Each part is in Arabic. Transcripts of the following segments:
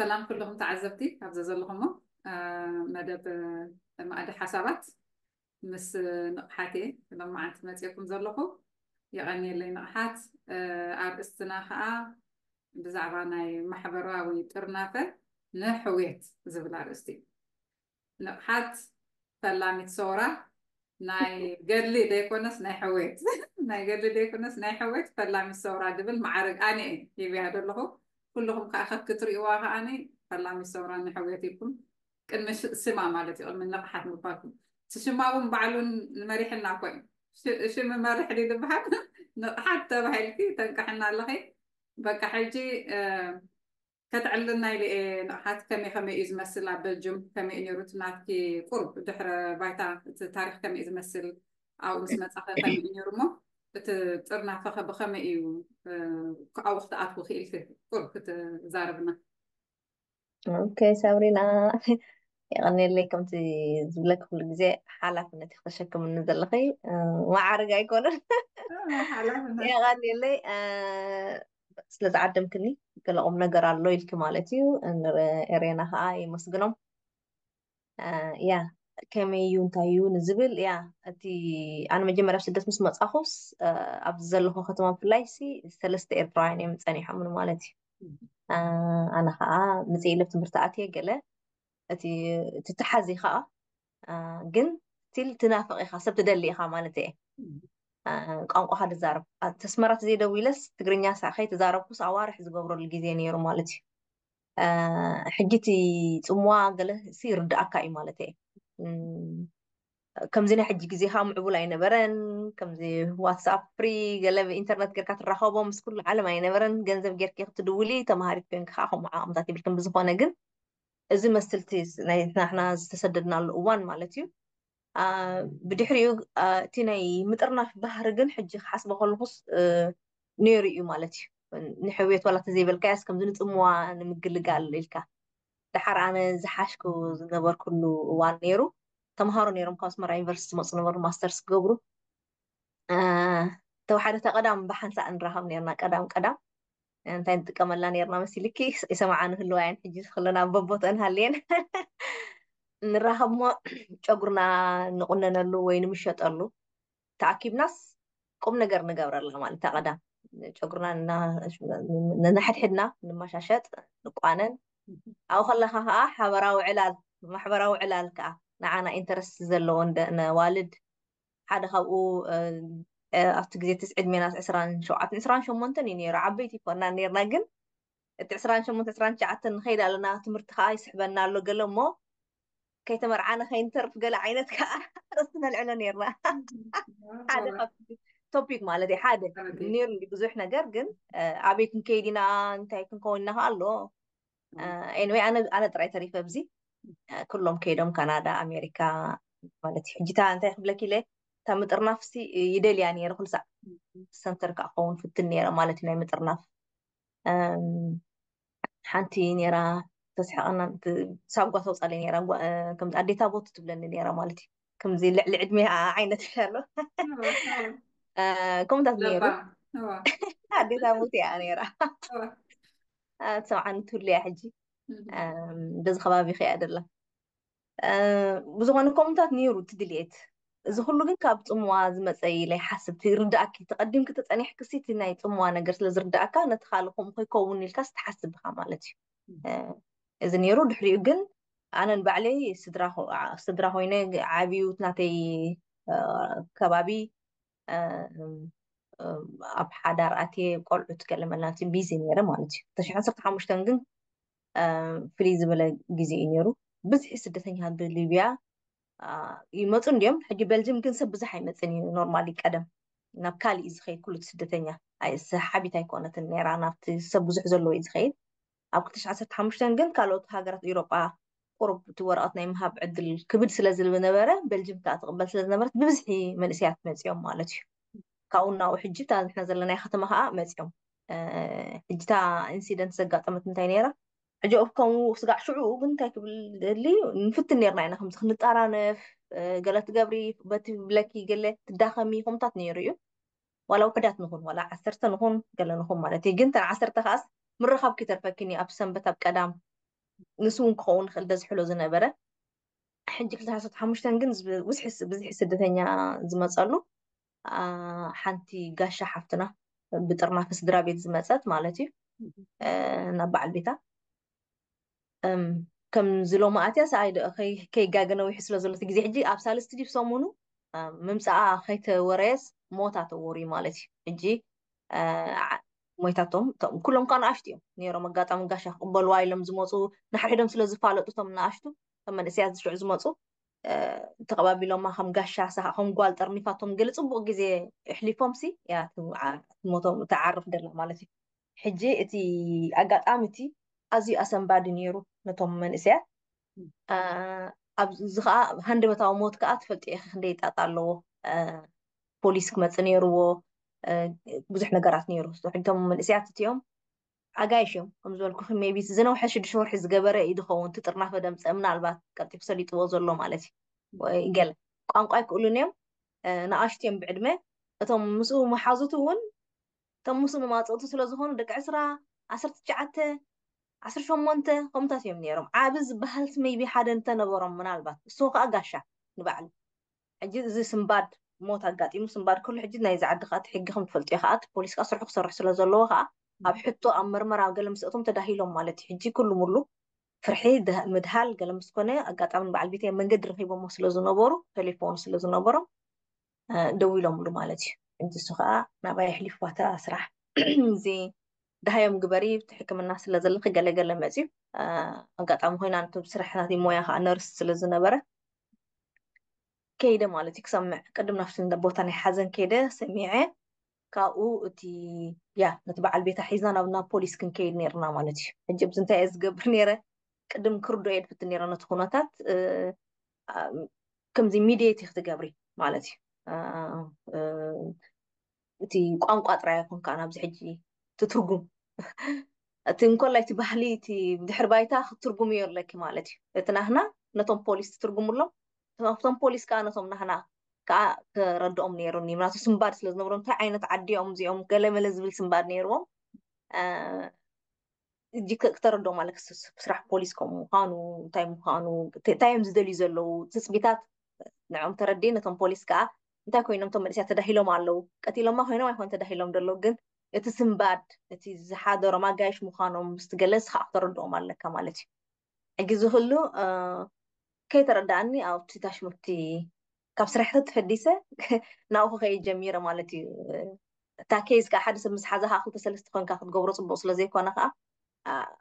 سلام كلهم تعزبتي عزز زلهم ما دب ما أدى حسابات مس نقحاتي لما عن تمتيكم زلهم يعني اللي نقحات عب استناها بزعبانا محبراوي ترنافة نحويت زبل عرستي نقحات فلامي تصورة ناي قدلي ديكونس نحويت ناي قدلي ديكونس نحويت فلامي تصورة دبل معرق آني إيه يبي هذا لهم ኩልኩም ከዓ ከክትሪእዋ ከዓኒ ፓርላሚ ሰብራኒ ሓውያትይኩም ቅድሚ ስማ ማለት እዩ ቅድሚ ንቕሓት ምባልኩም እቲ ሽማ እውን ባዕሉን ንመሪሕና እኳ እዩ ሽም መሪሕ ድ ዝበሃል ንቕሓት ተባሂልኪ ተንቃሕና ኣለኸ በቃ ሕጂ ከተዕልልና ኢለ ንቕሓት ከመይ ከመይ እዩ ዝመስል ኣብ በልጅም ከመይ እዩ ነይሩ ናትኪ ቁርብ ድሕረ ባይታ እቲ ታሪክ ከመይ እዩ ዝመስል ኣብኡ ምስ መፅኸ ከመይ እዩ ነይሩ ሞ بتطرنا فخ بخمة إيو أو وقت أطبخ إيو كيف كل كت زاربنا أوكي سابرينا يغني اللي كم تزبلك كل جزء حالة في النت خشك من نزلقي ما عارق يكون يغني اللي سلت عدم كني كل أم نجار الله الكمالتي إن رينا هاي مسجنم كميون تايون زبل يا أتي أنا مجمع رأس الدس مسمى أخص آه، أبزل لهم في فلايسي ثلاثة إبراهيم متاني حمل مالتي آه، أنا ها مزي لفت مرتعتي قلة أتي تتحزي خا جن آه، تل تنافق خا سب تدلي خا مالتي قام أحد زارب تسمرت زي دويلس تقرني يا ساخي تزارب كوس عوارح زبورو الجزيني رمالتي حجتي تموا قلة سير دعك إمالتي ከምዚ ናይ ሕጂ ግዜ ከዓ ምዕቡል ኣይነበረን ከምዚ ዋትስኣፕ ፍሪ ገለ ብኢንተርነት ጌርካ ትራኸቦ ምስ ኩሉ ዓለም ኣይነበረን ገንዘብ ጌርኪ ክትድውሊ ተምሃሪት ኮንካ ከዓ ከምኡ ዓቕምታት ይብልክን ብዝኾነ ግን እዚ መስልቲ ናሕና ዝተሰደድናሉ እዋን ማለት እዩ ብድሕሪኡ እቲ ናይ ምጥርናፍ ባህሪ ግን ሕጂ ክሓስቦ ከለኹስ ነይሩ እዩ ማለት እዩ ንሕብየት ዋላ ተዘይበልካያስ ከምዚ ንፅምዋ ንምግልጋል ኢልካ دحر أنا زحاشكو زنبر كله وان نيرو تمهارو نيرو مقاس مرة إنفرسيتي مقاس نمر ماسترس قبرو آه. تو حدا تقدم بحن سأن رحم نيرنا قدم قدم أنت أنت كمان لا نيرنا مسيلكي إسمع عنه هلو عين حجيز خلونا ببوت أنهالين نرحم ما شغرنا نقولنا نلو وين مشيت ألو تعقيب ناس قم نجر نجبر الله ما أنت قدم شغرنا ننحد حدنا نمشاشات نقوانن أو خلها ها ها حبراو علال محبراو علال كا نعانا إنترس زلون دنا والد حد هو آه، آه، أفتقد تسعد من عسران شو عطن عسران شو منتن يعني رعبي تي فنا نير نجن تعسران شو منتن عسران شو عطن خير لنا تمرت خاي سحبنا له قال مو كي تمر عنا خي انتر فقال عينت كا رسنا العلا نير ما هذا توبيك مالدي حاده نير اللي بزوحنا قرقن آه، عبيت نكيدينا انت كون نهالو اه آه، anyway أنا أنا درعي تاريخ ببزي آه، كلهم كيدهم كندا أمريكا مالتي حجتا أنت يحبلك ليه تا مطرنافسي يدل يعني يرخل ساعة سنتر كأخون في التنيرة مالتي ناي مطرناف حانتي نيرا تسحقنا سابقا توصل نيرا كم أديتا بوت تبلني نيرا مالتي كم زي لعد مي عينة تشالو كم تبلني ادي بوت يعني نيرا سوان تولي حجي دز خبابي خي ادلا بزوان كومتا نيرو تدليت زخلو كن كابت امواز مسي لي حسب تيرد اكي تقدم كنت اني حكسيت ناي انا غير لزرد اكا نتخالكم خي كون الكاست انا نبعلي ኣብ ሓዳር ኣትየ ቆልዑ ትገለመላ ቢዚ ነረ ማለት እዩ ሓሙሽተን ግን ፍልይ ዝበለ ግዜ እዩ ነይሩ ብዙሒ ስደተኛ ብሊብያ ይመፁ ድዮም ሕጂ በልጅም ግን ሰብ ብዙሕ ኣይመፅን እዩ ኖርማሊ ቀደም ናብ ካሊእ እዩ ዝኸይድ ኩሉ ስደተኛ ሓቢት ኣይኮነትን ነራ ናብቲ ሰብ ብዙሕ ዘለዎ እዩ ዝኸይድ ኣብ ሓሙሽተን ግን ካልኦት ሃገራት ኤሮጳ ቁሩብ እቲ ወረቀት ናይ ምሃብ ዕድል ክብድ ስለዝነበረ በልጅም ከዓ ትቕበል ስለዝነበረት ብብዝሒ መንእስያት መፅኦም ማለት እዩ ካብኡና ሕጂታ ንሕና ዘለና ከተማ ከዓ መፂኦም ሕጂታ ኢንሲደንት ዘጋጠመት እንታይ ነይራ ሕጂ ኣብከም ስጋዕ ሽዑኡ ግን እንታይ ክብል ደሊ ንፍትን ነርና ኢና ከምዚ ክንጣራነፍ ገለ ትገብሪ በቲ ብለኪ ገለ ትዳኸሚ ከምታት ነይሩ እዩ ዋላ ውሕዳት ንኹን ዋላ ዓሰርተ ንኹን ገለ ንኹን ማለት እዩ ግን ተን ዓሰርተ ከዓስ ምረኻብ ክተርፈክኒ ኣብ ሰንበት ኣብ ቀዳም ንስ እውን ክኸውን ንኽእል ደዝሕሎ ዝነበረ ሕጂ 2ሓሙሽተን ግን ውስሒ ብዝሒ ስደተኛ ዝመፀሉ ሓንቲ ጋሻ ሓፍትና ብጥርናፈ ስድራ ቤት ዝመፀት ማለት እዩ ናብ በዓል ቤታ ከምዚ ሎሚ ኣትያስ ከይጋገነ ውሒ ስለ ዘሎ ግዜ ሕጂ ኣብ ሳልስቲ ድዩ ሰሙኑ ምምፃኣ ከይተወረየስ ሞታ ተወርዩ ማለት እዩ ሕጂ ሞይታቶም ኩሎም ከዓ ንኣሽቱ እዮም ነሮም ኣጋጣሚ ጋሻ ክቅበልዋ ኢሎም ዝመፁ ንሓድሕዶም ስለዝፋለጡ ዝፋለጡ እቶም ንኣሽቱ እቶም መንእስያት ዝሽዑ ዝመፁ ተቐባቢሎም ከም ጋሻ ሳኻ ከም ጓል ጠርኒፋቶም ገለ ፅቡቅ ግዜ ኣሕሊፎምሲ ያ ትሞቶም ተዓርፍ ደላ ማለት እዩ ሕጂ እቲ ኣጋጣሚ እቲ ኣዝዩ ኣሰንባዲ ነይሩ ነቶም መንእሰያት እዚ ከዓ ሃንደበታዊ ሞት ከዓ ትፈልጢ ክንደይ ጣጣ ኣለዎ ፖሊስ ክመፅእ ነይርዎ ብዙሕ ነገራት ነይሩ ሕጂቶም መንእሰያት እትዮም عجايشم كمزول كوخ ميبي سيزن وحش دشور حز جبرة إيده خو أنت ترناه بدم سأمنع البعض كنت بسلي توازل لهم على شيء وقال قام قاي كلون يوم نعاشتهم بعد ما تم مسوا محاضرتهم تم مسوا ما تقطوا سلازهون دك عسرة عسرة تجعت عسر شو مانتة قم تاسيم نيرم عابز بهلت ميبي حد أنت نبرم من البعض سوق أجاشة نبعل عجز زي سنباد موت عقاتي مو سنباد كل حجنا يزعد خات حق خم بوليس قصر حق صرح ኣብ ሕቶ ኣብ ምርመራ ገለምስእቶም ተዳሂሎም ማለት እዩ ሕጂ ኩሉ ምሉ ፍርሒ ምድሃል ገለም ኮነ ኣጋጣሚ በዓል ቤት መንገዲ ረኪቦሞ ስለዝነበሩ ቴሌፎን ስለዝነበሮም ደው ኢሎምሉ ማለት እዩ ሕጂ እሱ ከዓ ናባይ ኣሕሊፍ ስራሕ እዚ ድሃዮም ግበሪ ሕክምና ስለዘለኺ ገለገለ መፅ እዩ ኣጋጣሚ ኮይና ንቶም ስራሕታት ሞያ ከዓ ነርስ ስለዝነበረ ከይደ ማለት እዩ ክሰምዕ ቅድም ናብቲ ቦታ ናይ ሓዘን ከይደ ሰሚዐ ካብኡ እቲ ያ ነቲ በዓል ቤታ ሒዝና ናብ ናፖሊስ ክንከይድ ነርና ማለት እዩ ሕጂ ብዝንታይ እየ ዝገብር ነረ ቅድም ክርዶ እየ ድፍት ነረ ነቲ ኩነታት ከምዚ ሚድየት ክትገብሪ ማለት እዩ እቲ ቋንቋ ጥራይ ይኹን ከዓ ናብዚ ሕጂ ትትርጉም እቲ እንኮላይ እቲ ባህሊ እቲ ድሕር ባይታ ክትትርጉም እዩ ኣለኪ ማለት እዩ እቲ ናህና ነቶም ፖሊስ ትትርጉሙሎም ካብቶም ፖሊስ ከዓ ነቶም ናህና ከዓ ክረድኦም ነይሩኒ ምክንያቱ ስምባድ ስለ ዝነብሮ እንታይ ዓይነት ዓዲኦም እዚኦም ገለመለ ዝብል ስምባድ ነይርዎም እጂ ክተረድኦም ኣለ ስራሕ ፖሊስ ከም ምኳኑ እንታይ ምኳኑ እንታይ እዮም ዝደልዩ ዘለው ትፅቢታት ንዕኦም ተረዲ ነቶም ፖሊስ ከዓ እንታይ ኮይኖም ቶም መእስያ ተዳሂሎም ኣለው ቀቲሎማ ኮይኖም ኣይኮን ተዳሂሎም ደሎ ግን እቲ ስምባድ እቲ ዝሓደሮም ኣጋይሽ ምዃኖም ምስትገለፅ ከዓ ክተረድኦም ኣለካ ማለት እዩ ሕጊ ዝክሉ ከይተረዳእኒ ኣብቲ ታሽሙርቲ ካብ ስራሕቲ ተፈዲሰ ናብኡ ክኸየ ጀሚረ ማለት እዩ እታ ኬዝ ከዓ ሓደ ሰብ ምስ ሓዘ ክልተ ሰለስተ ኮንካ ክትገብሮ ፅቡቅ ስለዘይኮነ ከዓ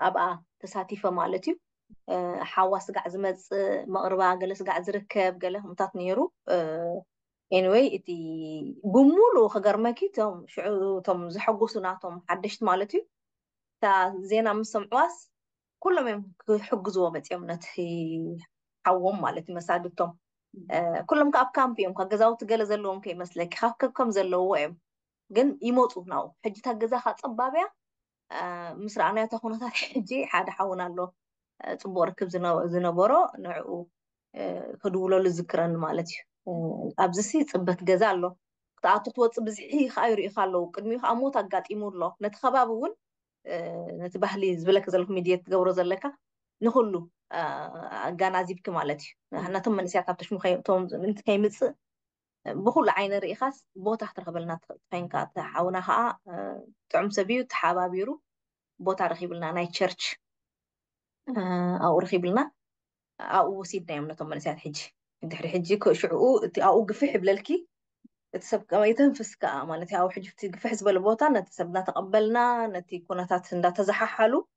ኣብኣ ተሳቲፈ ማለት እዩ ሓዋ ስጋዕ ዝመፅእ መቅርባ ገለ ስጋዕ ዝርከብ ገለ ከምታት ነይሩ ኤንወይ እቲ ብሙሉ ክገርመኪ እቶም ሽዑ እቶም ዝሐጉሱ ናቶም ሓደሽቲ ማለት እዩ እታ ዜና ምስ ሰምዕዋስ ኩሎም እዮም ክሕግዝዎ መፅኦም ነቲ ሓዎም ማለት እዩ መሳድብቶም ኩሎም ካብ ካምፕ እዮም ካብ ገዛውቲ ገለ ዘለዎም ከይመስለኪ ካብ ከብከም ዘለዎ እዮም ግን ይመፁ ናብኡ ሕጂ እታ ገዛ ካ ፀባብያ ምስ ረኣናዮታ ኩነታት ሕጂ ሓደ ሓውን ኣሎ ፅቡቅ ርክብ ዝነበሮ ንዕኡ ክድውለሉ ዝክረኒ ማለት እዩ ኣብዚሲ ፅበት ገዛ ኣሎ ክተኣቱ ትወፅእ ብዝሒ ከዓ ይሪኢካ ኣለው ቅድሚኡ ከዓ ሞት ኣጋጢሙ ኣሎ ነቲ ከባቢ እውን ነቲ ባህሊ ዝብለክ ዘለኩ ሚድየት ትገብሮ ዘለካ نخلو جانا زيبك مالتي هنا تم من سيات عبتش مخي تم من تكيمتس بخل عين الرئيخاس بو تحتر قبلنا تفين كات حاونا ها تعم سبيو تحابا بيرو بو تعرخي بلنا ناي تشيرش او رخي بلنا او سيد نايم نتم من سيات انت حري حجي كو شعو او قفح بلالكي تسب قويتن فسكا مالتي او حجي تقفح زبل بوتا نتسبنا تقبلنا نتي كونا تات تزححالو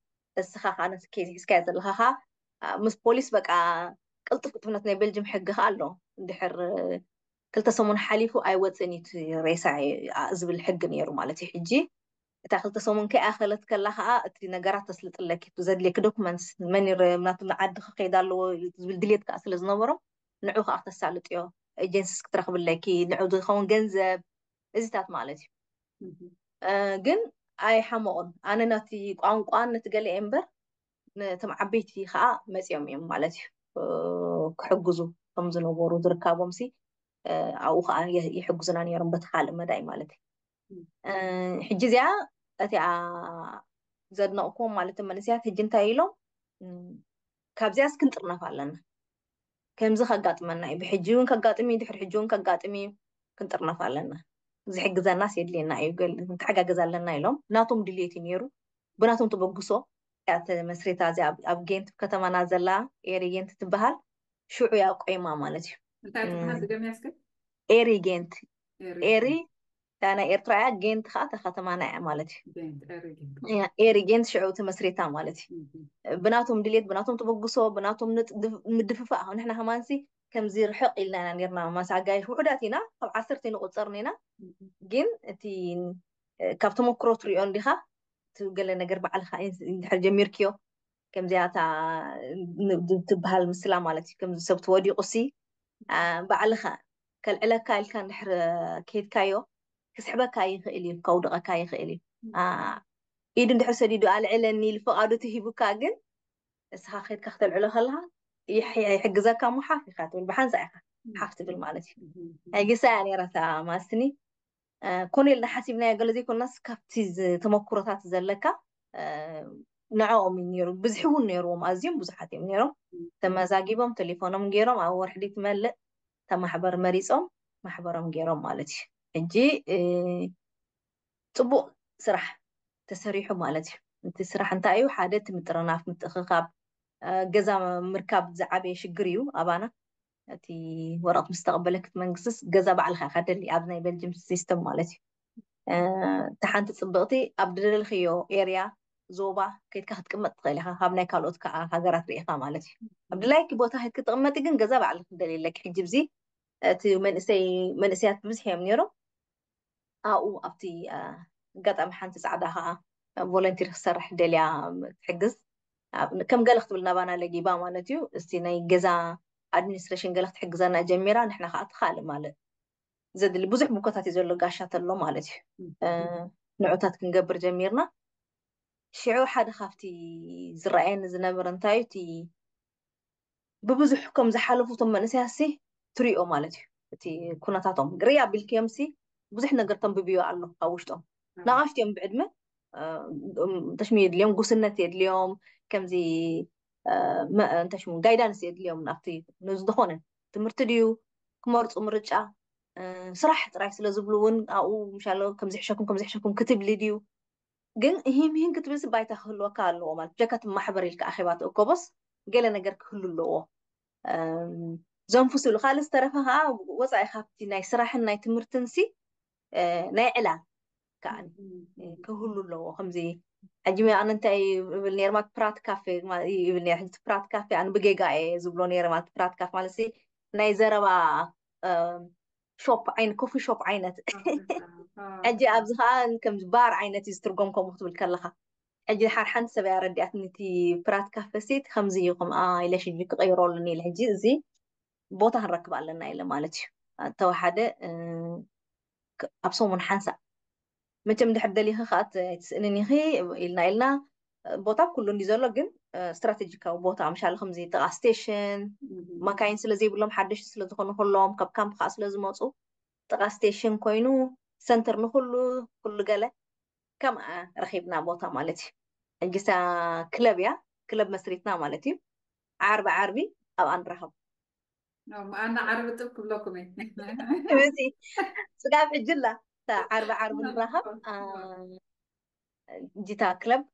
سخانة كيزي سكاز لها ها مس بوليس بقى قلت قلت من اثنين بلجم حقها الله دحر قلت سمون حليفو اي وات اني ريسا ازب الحق نيرو مالتي حجي تا قلت سمون كي اخلت كلها اتي نغرات تسلط لك تزاد لك دوكمنتس من منات عاد خيدا لو زبل ديليت كاسل زنبرو نعوخ اخت سالط يو ايجنسيس كترخبل لك نعود خون غنزب ازيتات مالتي أه جن ኣይሓመቆን ኣነ ናቲ ቋንቋ ነትገሊአ እምበር ነቶም ዓበይቲ ከዓ መፂኦም እዮም ማለት እዩ ክሕግዙ ከም ዝነበሩ ዝርከቦምሲ ኣብኡ ከዓ ይሕግዙና ነሮም በቲ መዳይ ማለት እዩ ሕጂ እዚኣ እቲኣ ዘድነቕኩም ማለት መንስያት ሕጂ እንታይ ኢሎም ካብዚኣ ስክንጥርነፍ ኣለና ከምዚ ከጋጥመና እዩ ብሕጂ እውን ከጋጥሚ እዩ ድሕሪ ሕጂ እውን ከጋጥሚ እዩ ክንጥርነፍ ኣለና ዝሕግዘና የድልየና እዩ ክሕጋገዝ ኣለና ኢሎም ናቶም ድልየት እዩ ነይሩ ብናቶም ተበግሶ መስሬታ እዚ ኣብ ጌንት ከተማና ዘላ ኤሪ ትበሃል ሽዑ ያ ቆይማ ማለት እዩ ኤሪ ጌንት ኤሪ ናይ ኤርትራ እያ ጌንት ከዓ እታ ከተማና እያ ማለት እዩ ኤሪ ጌንት ሽዑ መስሬታ ማለት እዩ ብናቶም ድሌት ብናቶም ተበግሶ ብናቶም ምድፍፋእ ንሕና ከማንሲ كمزي رحق إلنا نيرنا ما ساقاي حوداتينا طبعا سرتي نقطرنينا جين تي كابتو مكرو تريون ديها تقول لنا قرب على خاين نحل جمير كيو كم زي عطا تبها المسلا مالتي كم زي سبت ودي قصي آه بعل خا كالعلا كايل كان نحر كيت كايو كسحبا كاي خيلي كودغا كاي خيلي آه إيدن دحو سديدو على علا ني الفقادو تهيبو كاقن اسها خيت كاخت العلا خلها يحجزك محافي خاتم بحان زعيقة حافتي بالمالتي هاجي ساني رتا ماسني كون اللي حاسبنا يقول دي كنا سكبتي تمكرتات زلكا آه، نعوم نيرو بزحون نيرو مازيم بزحات نيرو تما زاجيبهم تليفونهم جيرهم أو واحد يتملق تما حبر مريسهم ما حبرهم جيرهم مالتي أجي آه، تبو سرح تسريحو مالتي انت سرح انت أيو حادة مترناف متخخاب ገዛ ምርካብ ዝዓበየ ሽግር እዩ ኣባና እቲ ወረቕ ምስ ተቐበለ ክትመንግስስ ገዛ ባዕልካ ኢካ ደሊ ኣብ ናይ ቤልጅም ሲስተም ማለት እዩ እቲ ሓንቲ ፅብቕቲ ኣብ ደደልክዮ ኤርያ ዞባ ከይድካ ክትቅመጥ ትኽእል ኢኻ ካብ ናይ ካልኦት ከዓ ሃገራት ርኢኻ ማለት እዩ ኣብ ድላይኪ ቦታ ክትቅመጢ ግን ገዛ ባዕሊ ክደልየለኪ ሕጂ ብዚ እቲ መንእሰያት ብብዝሒ እዮም ነይሮም ኣብኡ ኣብቲ ኣጋጣሚ ሓንቲ ፃዕዳ ከዓ ቮለንቲር ክሰርሕ ደልያ ትሕግዝ كم قلقت من نبانا لجيبا ما نديو استيناي جزا administration قلقت حق زنا جميرا نحنا خات خال مال زد اللي بزح بوكتات يزول لقاشات اللو مالتي آه، نعوتات كنقبر جميرنا شعو حد خافتي زرعين زنبر انتايتي ببزح حكم زحالف وطم نسياسي تري او مالتي تي كنا تعطم قريا بالكيمسي بزح نقرطم ببيو على النقطة وشتم نعافتي بعد ما تشميد اليوم قوسنا تيد اليوم كم زي أه، ما انت انتشمون قايدان سيد اليوم نفتي نزدخونا تمرت ديو كمرت مرجع أه، صراحة تراي سلا زبلون او مشالو كم زي حشكم كم زي حشكم كتب لي ديو جن هيم هين كتب لي بايتا هلو كالو مال ما حبر لك اخيبات اوكوبس قال انا جرك هلو لو أه، زون فسلو خالص طرفها وضعي خافتي ناي صراحة ناي تمرتنسي ناي علا ka'an ka hululowo ከምዚ ሕጂ ኣነ እንታይ ይብል ነር ማለት ፕራት ካፌ ይብል ነር ሕጂ ፕራት ካፌ ኣነ ብጌጋ እየ ዝብሎ ነረ ማለት ፕራት ካፌ ማለት ናይ ዘረባ ሾፕ ዓይነት ኮፊ ሾፕ ዓይነት ሕጂ ኣብዚ ከዓ ከምዚ ባር ዓይነት እዩ ዝትርጎም ከምኡ ክትብል ከለካ ሕጂ ሓር ሓንቲ ሰብያ ረዲኣት ነቲ ፕራት ካፌ ሴት ከምዚ እዩ ከም ኢለ ሕጂ ክቀይረሉኒ ኢለ ሕጂ እዚ ቦታ ክንረክብ ኣለና ኢለ ማለት እዩ ተወሓደ ኣብ ሰሙን ሓንሳእ ما تم دحد ليها خات تسألني هي إلنا إلنا بوتاب كلهم نزلوا جن استراتيجيكا آه، وبوتاب مش على خمزي تغا ستيشن ما كاين سلازي بلوم حدش سلازي كلهم كاب كام خاص لازم أوصو تغا ستيشن كوينو سنتر نخلو كل قلة كم آه، رخيبنا بوتا مالتي جسا كلب يا كلب مسريتنا مالتي عربة عربي أو أن رهب أنا عربة كلكم إنتي بس قاعد في عرب أنا نراها أنا كلب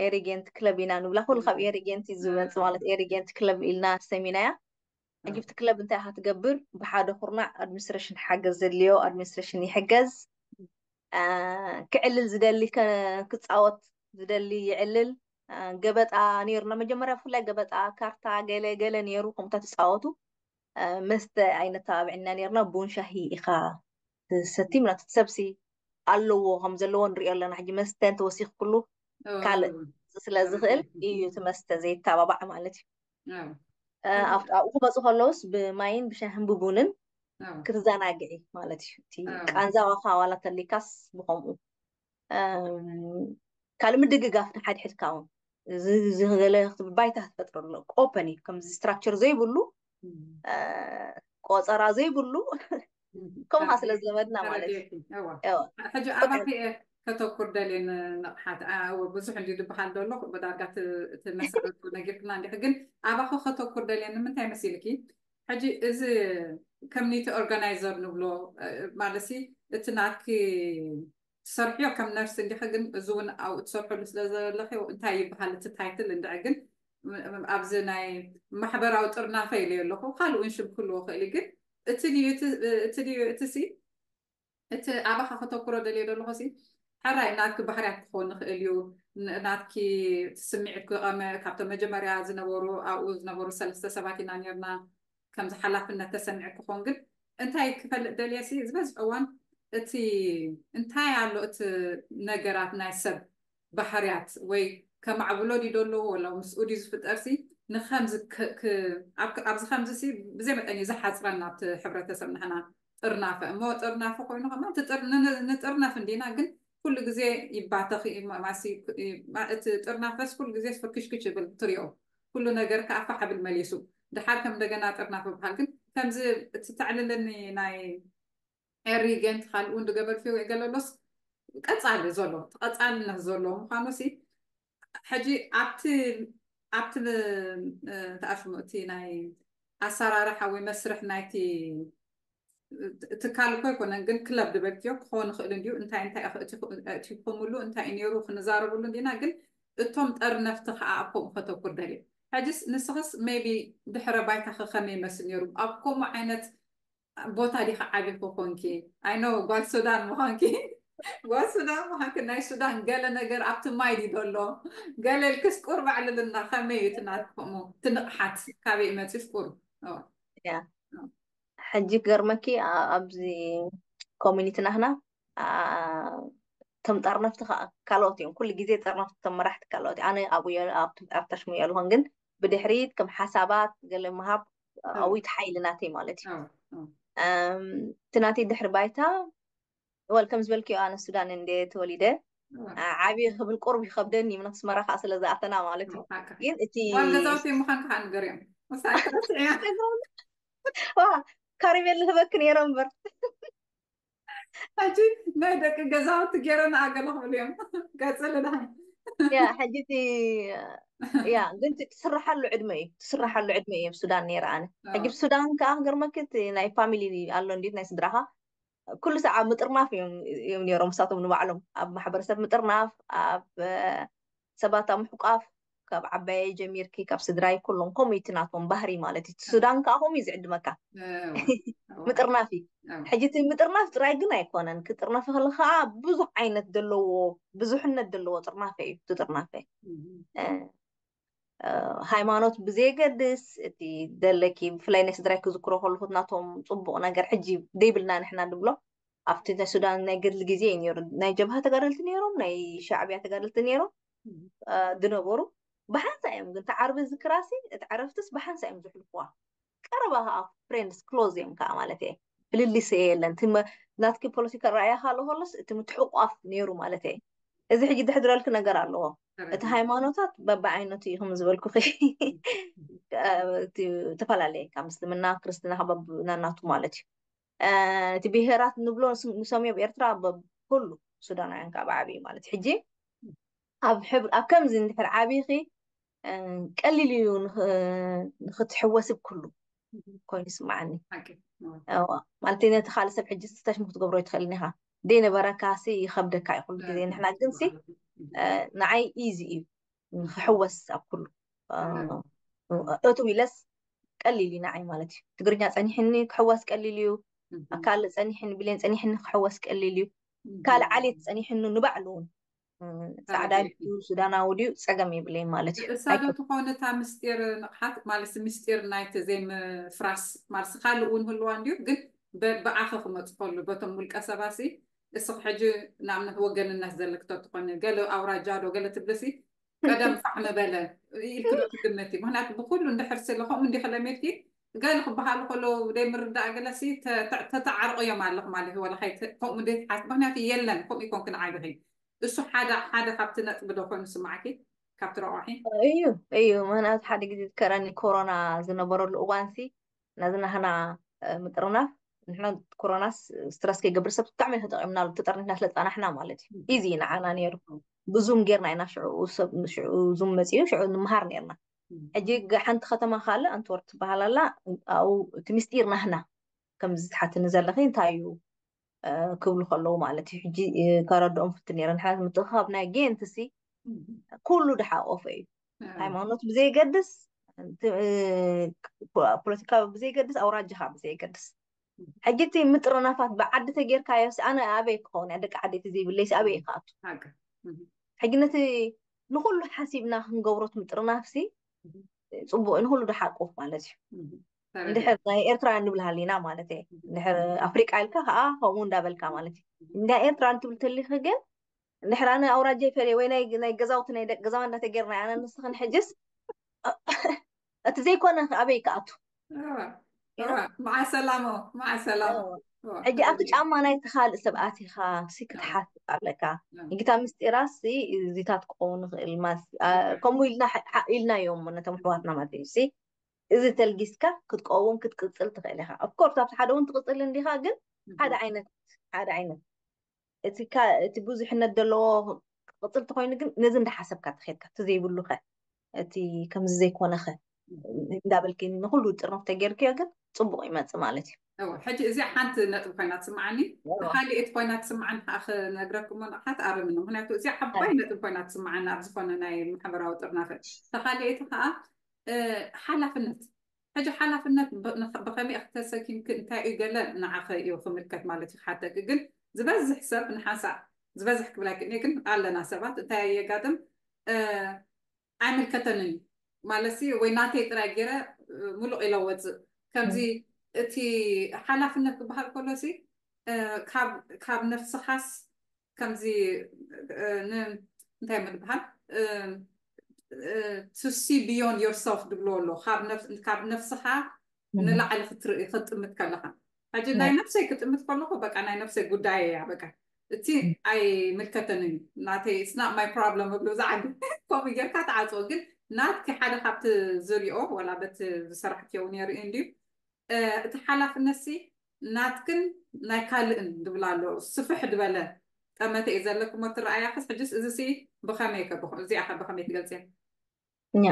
أنا كلب إنا نبلا أنا خب أنا الزمن أنا إيريجنت أنا إلنا أنا جبت أنا أنت أنا بحاد أنا أدمنستريشن أنا اليو أنا يحجز أنا زدال أنا كان أنا عوض أنا اللي أنا قبت أنا ما أنا فلا أنا آه، كارتا أنا قلة أنا قمت تسعوتو آه، مست عينة تابعنا نيرنا بون شهي إخا ሰቲምና ትሰብሲ ኣለዎ ከም ዘለዎ ንሪኦ ኣለና ሕጂ መስተ ተወሲኽ ኩሉ ካልእ ስለዝኽእል እዩ እቲ መስተ ዘይተባባዕ ማለት እዩ ኣብኡ ክመፁ ከለውስ ብማይን ብሻህን ብቡንን ክትዘናግዒ ማለት እዩ እቲ ቃንዛ ዋላ ተሊካስ ብከምኡ ካልእ ምድግጋፍ ንሓድሕድካ ውን ዝገለ ባይታ ትፈጥሮ ኣሎ ኦፐን እዩ ከምዚ ስትራክቸር ዘይብሉ ቆፀራ ዘይብሉ كم حاصل از لمدنا مالش اوه اوه حاجة اعرفي ايه كتو كردالي نقحات اهو بزوح اللي دو بحال دولوك بدا قات تنسل نقير كنان دي حقن اعرفو كتو كردالي نمن تاي مسيلكي حاجي از كمنيتي اورغانيزر نبلو آه، مالسي اتناكي آه، تصرحيو كم نفس اللي حقن زون او تصرحو لسلازر لخي وانتاي بحال التايتل اندي حقن ابزناي محبر او ترنا فايلي لوكو خالو انشب كلو خيلي እቲ ድዩ እቲ ድዩ እቲ ሲ እቲ ኣባኻ ከተኩሮ ደልዮ ዘለኹ ሲ ሕራይ ናትኪ ባህርያት ክኸውን ንኽእል እዩ ናትኪ ትስምዒት ክቐመ ካብቶም መጀመርያ ዝነበሩ ኣብኡ ዝነበሩ ሰለስተ ሰባት ኢና ነርና ከምዚ ሓላፍነት ተሰምዒ ክኾን ግን እንታይ ክፈልጥ ደልየ ሲ ዝበዝሕ እዋን እቲ እንታይ ኣሎ እቲ ነገራት ናይ ሰብ ባህርያት ወይ ከማዕብሎ ድዩ ደሎ ወላ ምስኡ ድዩ ሲ نخمز ك ك أبز خمزسي بزي ما تاني زحات رنا تحبرة تسمنا هنا ترنا فمو ترنا فقوي نخم ما تتر نن نترنا فندينا جن كل جزء يبعتخي ما ماسي ما تترنا فس كل جزء فكش كش بالطريقة كله نجر كعفة حبل مليسو ده حال كم دجنا ترنا في بحال جن كمز تتعلل ኣብቲ ተኣሽሙእቲ ናይ ኣሰራርሓ ወይ መስርሕ ናይቲ ትካል እኮ ይኮነን ግን ክለብ ድበልትዮ ክኸውን ይኽእል እንድዩ እንታይ እንታይ እእቲ ከምሉ እንታይ እዩ ነይሩ ክንዛረብሉ እንዲና ግን እቶም ጠርነፍቲ ከዓ ኣብ ከምኡ ከተኩር ደልዮ ሕጅስ ንስኽስ ሜቢ ድሕረ ባይታ ኸ ከመይ ይመስል ነይሩ ኣብ ከምኡ ዓይነት ቦታ ዲኻ ዓብዪ ኮኮንኪ ኣይኖ ጓል ሱዳን ምዃንኪ واسنا هاك ناي سودان قال انا غير ابت مايدي دولو قال الكس قرب على لنا خميت ناتكمو تنقحت كابي ما تشكر يا حجي قرمكي ابزي كومينيتنا هنا تم طرنفت كالوتي كل جزء طرنفت تم رحت كالوتي انا ابويا ابت ارتش مو يلون كن بدحريت كم حسابات قال مهاب اويت حيل ناتي مالتي تناتي دحر بايتا ወል ከም ዝበልክዮ ኣነ ሱዳን እንደ ተወሊደ ዓብዪ ብልቁርብ ይከብደኒ ምን ኣስመራ ከዓ ስለ ዝኣተና ማለት እዩ ግን እቲ ገዛውቲ ምኳን ከዓ ንገር እዮም ካሪቤል ዝህበክ ነይሮ እምበር ሕጂ ናይ ደቂ ገዛውቲ ገይረና ኣገለ ክብሉ እዮም ገፅልዳ ያ ሕጂ እቲ ያ ግን ትስራሓሉ ዕድመ እዩ ትስራሓሉ ዕድመ እዩ ኣብ ሱዳን ነይረ ኣነ ሕጂ ብሱዳን ከዓ ክገርመክት ናይ ፋሚሊ ኣሎ እንዴት ናይ ስድራኻ كل ساعة في يوم نيرو مساطم نوعلم أب محبر سب مطرناف أب أم آه، محقاف كاب عباي جمير كي كاب سدراي كلهم كوم يتناطون بحري مالتي السودان كاهم في مكا مطرنافي حجيت المطرناف تراي قنا يكونن كطرنافي في خا بزح عينت دلو بزح النت دلو طرنافي في ሃይማኖት ብዘየገድስ እቲ ደለኪ ብፍላይ ናይ ስድራይ ክዝክሮ ከልኩት ናቶም ፅቡቅ ነገር ሕጂ ደይብልና ንሕና ንብሎ ኣብቲ ናይ ሱዳን ናይ ገድሊ ግዜ እዩ ነሩ ናይ ጀብሃ ተጋደልቲ ነይሮም ናይ ሻዕብያ ተጋደልቲ ነይሮም ዝነበሩ ብሓንሳ እዮም ግን ተዓርቢ ዝክራሲ እቲ ዓረፍትስ ብሓንሳ እዮም ዝሕልፍዋ ቀረባ ከዓ ፍሬንድስ ክሎዝ እዮም ከዓ ማለት እየ ፍልልሰ የለን ናትኪ ፖለቲካ ረኣያ ካልእ ከሎስ እቲ ምትሕቋፍ ነይሩ ማለት እየ እዚ ሕጂ ድሕድረልክ ነገር ኣለዎ እቲ ሃይማኖታት በብዓይነቱ እዩ ከምዝበልኩ ዝተፈላለየ ካብ ምስልምና ክርስትና በብናናቱ ማለት እዩ እቲ ብሄራት ንብሎ ሰሜብ ኤርትራ ኩሉ ሱዳናውያን ካብ ዓብዪ ማለት ሕጂ ኣብ ኣብ ከምዚ እንድሕር ዓብዪኺ ቀሊል እዩ ንክትሕወስብ ኩሉ ኮይኑ ይስማዓኒ ማለተ ነቲ ካልእ ሰብ ሕጂ ስታሽ ንክትገብሮ ይትኽእልኒ ኢኻ ደይ ነበረካሲ ይከብደካ እዩ ኩሉ ግዜ ንሕና ግንሲ nacay easy iyo ክሕወስ ኣብ ኩሉ እትው ኢለስ ቀሊል እዩ ንዓይ ማለት እዩ ትግርኛ ፀኒሕኒ ክሕወስ ቀሊል እዩ ካልእ ፀኒሕኒ ብሌን ፀኒሕኒ ክሕወስ ቀሊል እዩ ካልእ ዓሌት ፀኒሕኒ ንባዕሉ እውን ፃዕዳ ሱዳናዊ ድዩ ፀገም የብለይ ማለት እዩ እሳ ትኾነ እታ ምስጢር ንቕሓት ማለት ምስጢር ናይቲ ዘይምፍራስ ማለት ካልእ እውን ህልዋ እንድዩ ግን ብዓኸ ክመፅፈሉ በቶም ውልቀ ሰባሲ الصبح جي نعم هو قال لنا هز الكتاب قال له او رجال وقال له تبلسي قال له فحم بلا يلكم كلمتي هناك بقول له نحر سلوه من دي حلمتي قال له بحال قال له دائما رد على جلسي يا معلق مع هو اللي حيت قوم دي حاسب هنا في يلا قوم يكون كن عايبه الصح هذا هذا حبتنا بدو كون سمعكي كابتر روحي ايوه ايوه ما انا حد جديد كورونا زنا برو الاوانسي نزلنا هنا آه، مترنا نحنا كورونا ستريس كي قبل سبت تعمل هذا قمنا تطر نحنا ثلاث أنا إحنا مالتي إيزي نعانا نير بزوم غيرنا إنا شعو سب شعو زوم مزيو شعو نمهار نيرنا أجي حنت ختم خاله أنت ورت بحال لا أو تمستيرنا هنا كم زحات نزل لغين تايو آه كبل خلو مالتي حجي كارد أم فتنير نحنا متخاب ناجين تسي كله دحا أوفي هاي ما نط بزي قدس أنت ااا بوليتيكا بزي قدس أو راجها بزي قدس ሕጂ እቲ ምጥረ ብዓዲ ተጌርካዮ ኣነ ኣበይ ክኸውን እያ ደቂ ዓደይቲ ዘይብለይሲ ኣበይ ይከኣቱ ሕጂ ነቲ ንኩሉ ሓሲብና ክንገብሮት ምጥረ ፅቡቅ ንኩሉ ድሓቁፍ ማለት እዩ እንድሕር ናይ ኤርትራ ንብልሃሊና ማለት እየ ንድሕር ኣፍሪቃ ኢልካ ከዓ ከምኡ እንዳበልካ ማለት እዩ ናይ ኤርትራ እንትብል ተሊክ ግን ንድሕር ኣነ ኣውራጃ ይፈርየ ወይ ናይ ገዛውቲ ናይ ደቂ ገዛዋ እንዳተገርና ኣነ ንስኽን ሕጅስ እቲ ዘይኮነ ኣበይ ከኣቱ مع السلامة مع السلامة اجي عجاتك أما أنا تخال سبعاتي خا سكت حاس عليك قلت أمست إراسي زيتات قون الماس آه، كم إلنا إلنا يوم من تمحواتنا ما تيسي إذا تلقيسك كنت قوم كنت قتل تخيلها أب كورس أبت حدا وانت قتل اللي خاقل هذا عينت هذا عينت تكا تبوزي حنا دلو قتل تخوين جن نزن ده كات تخيلك تزي بلو خا تي كم زيك وانا خا دابلكين نقول له ترى تجرك يا جن ፅቡቕ ይመፅእ ማለት እዩ ሕጂ እዚኣ ሓንቲ ነጥብ ኮይና ትስማዓኒ ካሊእት ኮይና ትስማዓን ክነግረኩሞ ንቕሓት ኣረምኒ ምክንያቱ እዚኣ ዓባይ ነጥብ ኮይና ትስማዓኒ ኣብ ዝኾነ ናይ ማሕበራዊ ጥርናፈ ተካሊእቲ ከዓ ሓላፍነት ሕጂ ሓላፍነት ብከመይ ክተሰኪምክ እንታይ እዩ ገለ ንዓኸ እዩ ክምልከት ማለት እዩ ሓተቂ ግን ዝበዝሕ ሰብ ንሓሳእ ዝበዝሕ ክብላ ክእኒ ግን ኣለና ሰባት እንታይ ኣየጋጥም ኣይምልከተንን እዩ ማለት ወይ ናተይ ጥራይ ገይረ ሙሉቕ ኢለ ወፅእ ከምዚ እቲ ሓላፍነት ዝበሃል ከሎ እዚ ካብ ነፍስኻስ ከምዚ እንታይ ሞ ዝበሃል ቱሲ ቢዮን ዮርሰልፍ ድብሎ ኣሎ ካብ ነፍስኻ ንላዕሊ ክትርኢ ክጥምት ከለካ ሕጂ ናይ ነፍሰይ ክጥምት ከለኩ በቃ ናይ ነፍሰይ ጉዳይ እያ በቃ እቲ ኣይ ምልከተን እዩ ናተይ ስናብ ማይ ፕሮብለም ብሎ ዝዓዲ ከምኡ ጌርካ ተዓፅኦ ግን ናትኪ ሓደ ካብቲ ዝሪኦ ወላ በቲ ዝሰራሕትዮ እውን የርኢ እንድዩ እቲሓላፍነሲ ናትክን ናይ ካልእን ድብላ ኣሎ ስፍሕ ድበለ ጠመተ እዩ ዘለኩሞ ትረኣያ ክስ ሕጅስ እዚ ብኸመይ ከብኹም እዚኣ ኸ ብኸመይ ትገልፅያ እኛ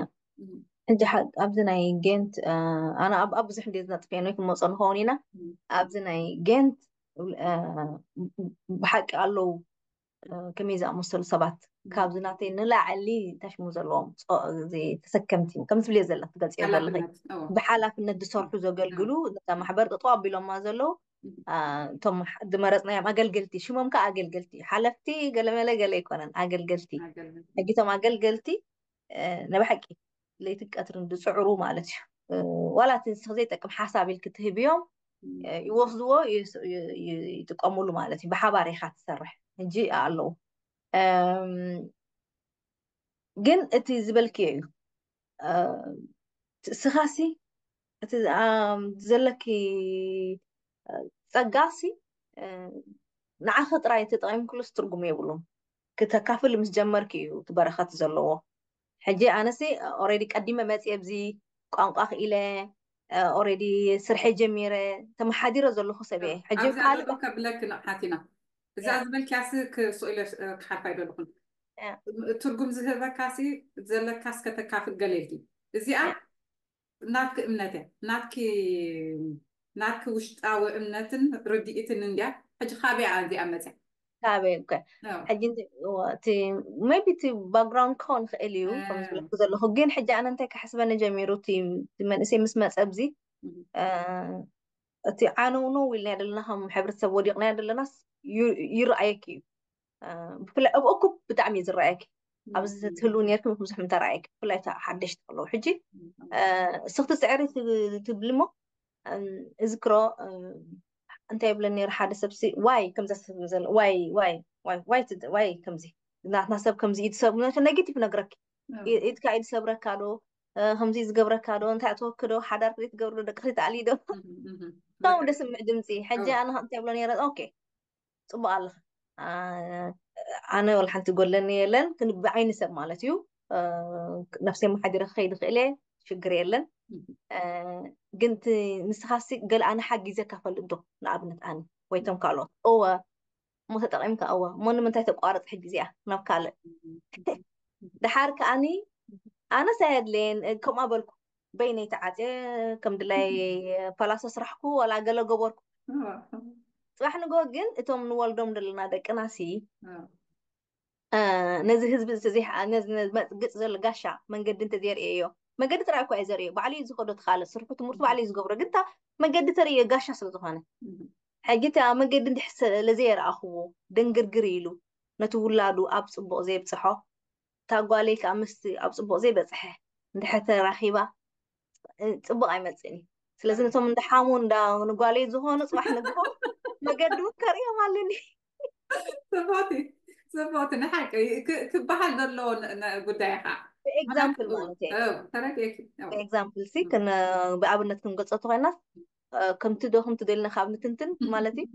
ሕጂ ኣብዚ ናይ ጌንት ኣነ ኣብ ብዙሕ ግዜ ዝነጥፍእን ወይ ክንመፆ ንኸውን ኢና ኣብዚ ናይ ጌንት ብሓቂ ኣለው ከመይ ዝኣመሰሉ ሰባት ካብዚ ናተይ ንላዕሊ ተሽሙ ዘለዎም እዚ ተሰከምቲ ከም ዝብልየ ዘላ ትገልፅዮ ዘለኺ ብሓላፍነት ዝሰርሑ ዘገልግሉ ነታ ማሕበር ጥጦ ኣቢሎማ ዘለዉ እቶም ድመረፅናዮም ኣገልገልቲ ሽሞም ከዓ ኣገልገልቲ እዩ ሓለፍቲ ገለመለ ገለ ኣይኮነን ኣገልገልቲ ሕጊቶም ኣገልገልቲ ነብሓቂ ለይትን ቀትርን ዝፅዕሩ ማለት እዩ ዋላ እቲ ንስኺ ዘይጠቅም ሓሳብ ኢል ክትህብዮም ይወስድዎ ይጥቀምሉ ማለት እዩ ብሓባር ኢካ ትሰርሕ ሕጂ ኣለዉ جن اتي زبل كي سخاسي اتي ام زلكي تقاسي نعخط راي تطعيم كل استرقم يبلو كتكافل مس جمر كي وتبرخات زلو حجي انا سي اوريدي قديمة ماتي ابزي قانقاخ الى اوريدي سرحي جميرة تم حديرة زلو خصبي حجي قبلك نحاتنا እዛ ዝበል ካሲ ክስእለ ክሓልፋ ይደለኹን ትርጉም ዝህበ ካሲ ዘለካስ ከተካፍል ገሌልቲ እዚኣ ናትኪ እምነት እያ ናትኪ ናትኪ ውሽጣዊ እምነትን ርድኢትን እንድያ ሕጂ ካበያ እዚኣ መፅያ ካበይ እኳ ሕጂ እቲ ሜቢ እቲ ባክግራውንድ ክኸውን ክእል እዩ ከምዝብለኩ ዘለኹ ግን ሕጂ ኣነ እንታይ ክሓስበኒ ጀሚሩ እቲ መንእሰይ ምስ መፀ ብዚ እቲ ዓነውኖ ኢልና ዘለና ከም ሕብረተሰብ ወዲቕና ዘለና يرأيك آه، بكل أو أكو بدعم يزر رأيك أبز تهلون يركم مسح من ترأيك كل أنت حدش تقوله حجي سخت سعر تبلمه أذكره أنت يبلا نير حد سبسي واي كم زس مزل واي واي واي واي تد واي كم زي نح نحسب كم زي يتسب من عشان نجيتي بنقرك نعم. يتك عيد سبرة آه، كارو هم زي زقبرة كارو أنت عتوك كرو حدار تريد قبرو دكتور تعليدو تاو دسم معدم زي حجي أنا أنت يبلا نير أوكي تبال انا ولا حنت تقول لنا يلن كن بعين سب مالتيو نفسي ما حد يرخي دخله شكر يلن قنت نسخاسي قال انا حقي زي كفل الدو لابنت انا ويتم كالو هو مو تطعمك هو مو من تحت قارط حق زي انا كال دحارك اني انا سعيد لين كم ابلك بيني تعاتي كم دلاي فلاسه صرحكو ولا قالو قبركو واحنا جوجن اتوم نولدوم لنا دك ناسي آه. آه، نزل حزب تزيح نزل نزل قط زل قشة من قد انت دير ايو إيه ما قد ترى اكو ازر ايو بعلي زخدت خالص رفت مرت بعلي زقبرة قلتا ما قد ترى ايو إيه قشة سلطفانة حاجتا آه، ما قد انت حس لزير اخوه دنقر قريلو نتولادو ابس ابو زي بصحو تاقواليك امستي ابس ابو زي بصحي انت حتى راخيبا ابو اي ملسيني آه. سلازنتهم انت حامون دا ونقوالي زهون صباح نقوم مقد وكر يا مالني سبعتي سبعتي نحك كبحال نلو نقدايها اكزامبل مالتي اه تراك اكزامبل سي كن بابنت كن قصتو غينا كم تدو هم تدلنا خابنا تنتن مالتي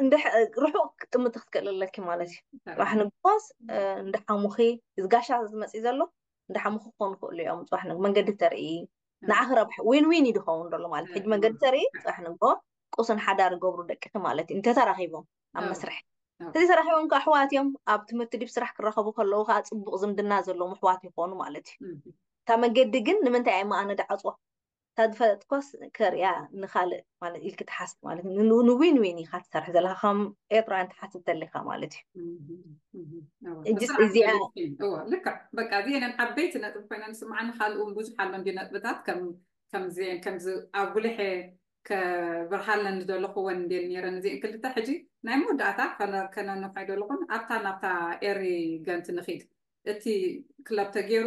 ندح روحو كم تختكل لك مالتي راح نقص ندح مخي زقاش عز مسي زلو ندح مخي كون كل يوم صح نقص من قد ترى نعهرب وين وين يدخون دول مالتي حج من قد ترى صح نقص قصن حدار جبر دك تمالت انت تراخيبهم أم مسرح تدي تراخيبهم كأحواتهم أب تمتدي بسرح كرخبو كلو خات بقزم دنازل لهم أحوات يقونوا مالتي تما قد جن من ما أنا دعوة تدفت قص كر يا نخال مالت إلك تحسب مالت نو ويني خات سرح زلها خام إبرة أنت حسب تلقى مالتي جس إزيا أن أتفنن سمعنا خال أم بوز حلم ክብርሃለን ደለኹ ንዴል ነረን እዚአን ክልተ ሕጂ ናይ መወዳእታ ከነንኳይ ደለኹን ኣብታ ናብታ ኤሪ ገንቲ ንኽድ እቲ ክለብ ተገይሩ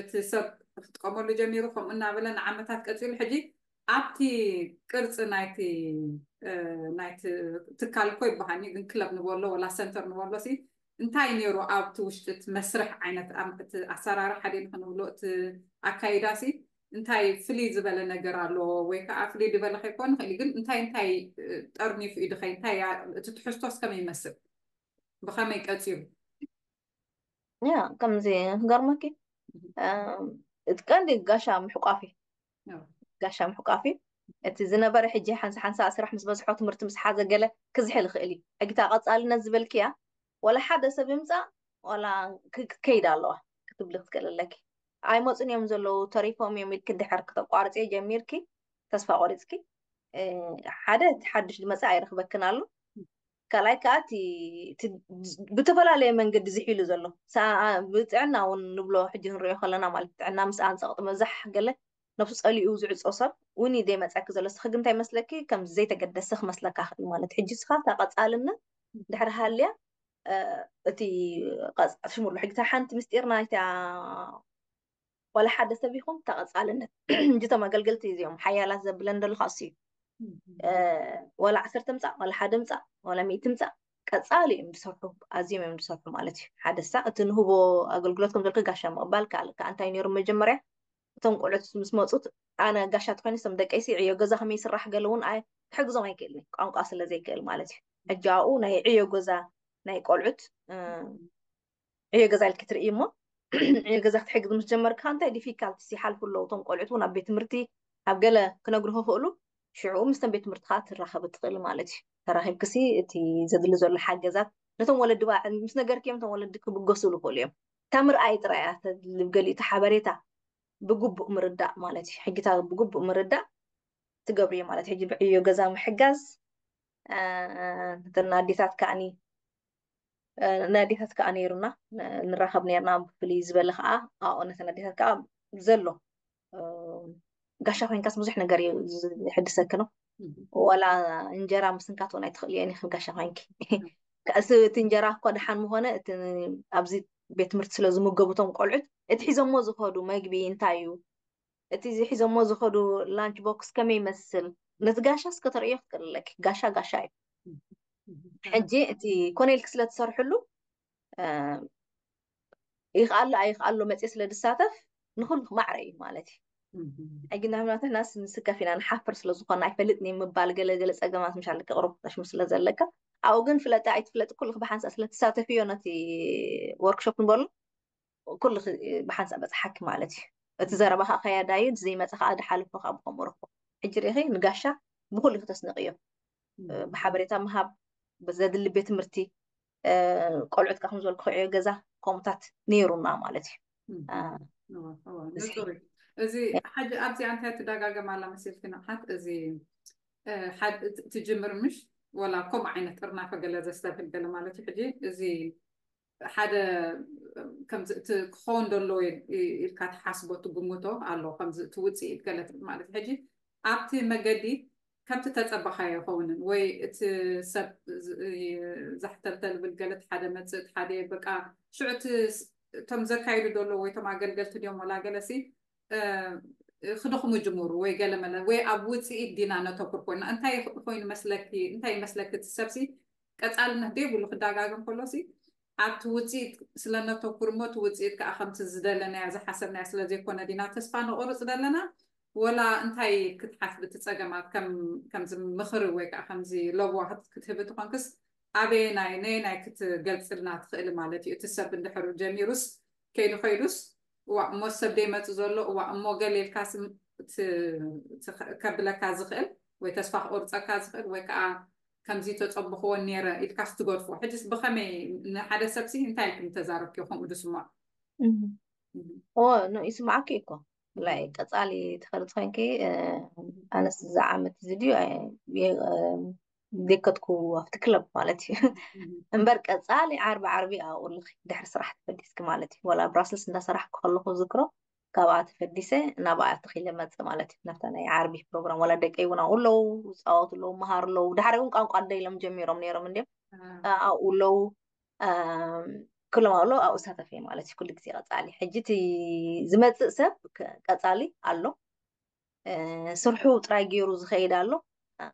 እቲ ሰብ ክጥቀመሉ ጀሚሩ ከምኡ እናበለ ንዓመታት ቀፂሉ ሕጂ ኣብቲ ቅርፂ ናይቲ ናይቲ ትካል ኮ ይበሃኒ ግን ክለብ ንበሎ ወላ ሰንተር ንበሎ ሲ እንታይ ነይሩ ኣብቲ ውሽጢ እቲ መስርሕ ዓይነት እቲ ኣሰራርሓ ደሊ ንክንብሎ እቲ ኣካይዳ ሲ انتاي فلي زبل نجر الله ويك عفلي دبل خيكون خلي قل انتاي انتاي ارمي في ايد خي انتاي تتحس توس كم يمسك بخامي كاتيو يا كم زين قرمكي اتكندي قاشا محقافي قاشا محقافي انت زين بري حجي حنس حنس اسرح مس بس حوت مرت مس حاجه قال كزح الخلي اقتا قصال نزبلك يا ولا حدا سبيمصا ولا كيد الله كتب لك قال لك ኣይመፁን እዮም ዘለው ተሪፎም እዮም ኢልክ ድሕር ክተቋርፅዮ ጀሚርኪ ተስፋ ቆሪፅኪ ሓደ እቲ ሓዱሽ ድመፅእ ኣይረክበክን ኣሎ ካልኣይ ከዓ ብተፈላለየ መንገዲ ዝሒሉ ዘሎ ብጥዕና እውን ንብሎ ሕጂ ክንሪኦ ከለና ማለት ጥዕና ምስ ኣንፀቅጥ መብዛሕ ገለ ነብሱ ፀሊኡ ዝዕፆ ሰብ እውን እዩ ዘይመፀኪ ዘሎ ስኪ ግን እንታይ መስለኪ ከም ዘይተገደሰ ክመስለካ ክእል ማለት ሕጂ ስኻ ተቐፃልነት ድሕሪ ሃልያ እቲ ሽሙሉ ሕጂ ሓንቲ ምስጢር ናይታ ولا حد سبيهم تغز على النت جيت ما قل قلت يوم حيا لازم بلندر الخاصي أه ولا عصر تمسع ولا حد تمسع ولا مي تمسع كسالي مسرح عزيم مسرح مالتي حد الساعة هو أقول قلتكم ذلك قشة ما بالك كأنت يعني رم الجمرة تون قلت مس موت أنا قشة تكوني سمدك أيسي عيو جزا هم يسرح قلون أي حجز ما يكلني أنا قاصل زي كل مالتي أجاؤوا ناي عيو جزا ناي قلت أه. عيو جزا الكتر إيمو إن جزحت حق دمش جمر كان تا دي في كالت سي حال في وطن قلعت ونا بيت مرتي هب قلا كنا قرها فقلو شعو مستن بيت مرتخات الرخة بتقل مالتي تراهيب كسي تي زاد اللي زور الحاجة زاد نتون ولد واع مسنا قر كيم تون ولد كوب قصولو فوليو تامر اي ترايا اللي بقلي تحابريتا بقب مرداء مالتي حقيتا بقب مرداء تقبري مالتي حجي بعيو قزام حقاز آه درنا ديثات كاني ነዲታት ከዓ ነይሩና ንራኸብ ነርና ብፍልይ ዝበለ ከዓ ኣብኦ ነተ ነዲታት ከዓ ዘሎ ጋሻ ኮይንካስ ብዙሕ ነገር እዩ ዝሕድሰክኖ ዋላ እንጀራ ምስንካት እውን ኣይትኽእል እየ ይኽብ ጋሻ ኮይንኪ ካእሲ እቲ እንጀራ እኳ ድሓን ምኾነ ኣብዚ ቤት ትምህርቲ ስለ ዝምገቡቶም ቆልዑት እቲ ሒዞሞ ዝኸዱ መግቢ እንታይ እዩ እቲ ሒዞሞ ዝኸዱ ላንች ቦክስ ከመይ ይመስል ነቲ ጋሻ ስከተርእዮ ክትቀልለኪ ጋሻ ጋሻ እዩ حجي أنتي كوني الكسلة تصرح له يخال آه. يخال له متى سلة الساتف نخل ما عري مالتي أجينا هم نحن ناس نسكة فينا نحفر سلة زقنا عفلتني مبالغة لجلس جلس أجمع مش عليك غرب مش مسلة زلكة أو جن فلا تعيد فلا كل خب حنس أسلة الساتف يونتي وركشوب نقول كل بحنس أبز حك مالتي تزار بها خيا دايد زي ما تخاد حال فخ أبغى مرخو أجري هي نقشة بكل خطس نقيه بحبريتا مهاب بزاد اللي بيت مرتي آه، قلعت كم زول كوعي جزا كومتات نيرونا مالتي ازي حاجة ابزي عن تات داقا قمالا مسير فينا ازي حاج آه، تجمر مش ولا كم عينة ترنا فقال ازا استافل قال مالتي حجي ازي حاجة كم تخون دولو يركات حاسبو تقموتو على كم تودسي قالت مالتي حجي ابتي مقاديت ከምቲ ተፀበኻዮ ይኸውንን ወይ እቲ ሰብ ዘሕተልተል ብልገለት ሓደ መፅእት ሓደ በቃ ሽዑቲ እቶም ዘካይዱ ዘሎ ወይ ቶም ኣገልገልቲ ድዮም ወላ ገለሲ ክደኽሙ ጅሙሩ ወይ ገለ መለ ወይ ኣብ ውፅኢት ዲና ነተኩር ኮይና እንታይ ኮይኑ መስለኪ እንታይ መስለኪ እቲ ሰብሲ ቀፃልነት ደ ይብሉ ክዳጋግም ከሎሲ ኣብቲ ውፅኢት ስለነተኩር ሞ እቲ ውፅኢት ከዓ ከምቲ ዝደለናያ ዝሓሰብናያ ስለዘይኮነ ዲና ተስፋ ንቑርፅ ዘለና ወላ እንታይ ክትሓትብ ትፀገማ ከምዚ ምኽሪ ወይ ከዓ ከምዚ ለዋህት ክትህብ ትኾንክስ ኣበየ ናይ ነየ ናይ ክትገልፅልና ትኽእል ማለት እዩ እቲ ሰብ እንድሕር ጀሚሩስ ከይዱ ኮይዱስ እዋ እሞ ሰብ ደይመፁ ዘሎ እዋ እሞ ገሌልካ ከብለካ ዝኽእል ወይ ተስፋ ክቁርፀካ ዝኽእል ወይ ከዓ ከምዚ ተፀብኽዎ ነይረ ኢልካ ስትገድፎ ሕጂ ብከመይ ንሓደ ሰብሲ እንታይ ከም ተዛረብኪ ከምኡ ድስማዕ ኦ ኖ ይስማዓኪ እኮ لاي قطالي تفرت خنكي انا زعمت فيديو بي ديكتكو وفت كلب مالتي امبر قطالي عرب عربي او لخي دحر صراحه تفديسك مالتي ولا براسلس انت صراحه كلخو ذكرو كابات فديسه انا بقى تخيل ما تص مالتي نفتنا يا عربي بروجرام ولا دقي ونا اولو صاوت لو مهار لو دحر قنقا دايلم جميرو منيرو منديم اولو كل ما أقوله أو سهتا فيه مالتي كل كتير أتعالي حجتي زمات سب كتعالي قالو سرحو آه، تراجي روز خيد قالو آه،